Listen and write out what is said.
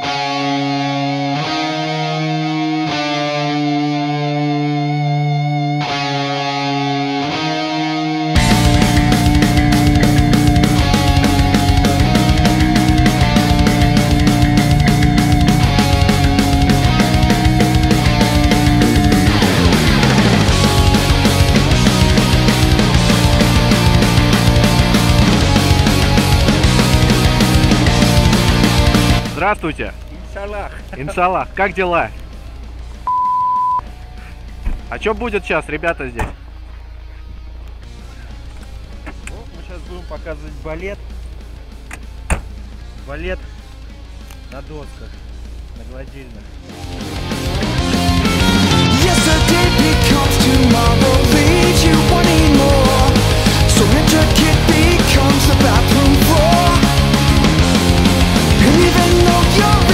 Bye. Здравствуйте. Иншаллах. Иншаллах. Как дела? А что будет сейчас, ребята, здесь? Ну, мы сейчас будем показывать балет. Балет на досках, на гладильных. Yesterday You.